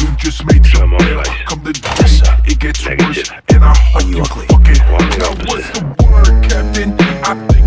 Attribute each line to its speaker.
Speaker 1: You just made some
Speaker 2: money.
Speaker 1: Come to
Speaker 2: this,
Speaker 1: it gets
Speaker 2: Negative. worse.
Speaker 1: And I hope
Speaker 2: you ugly.
Speaker 1: fucking what's the word, Captain. I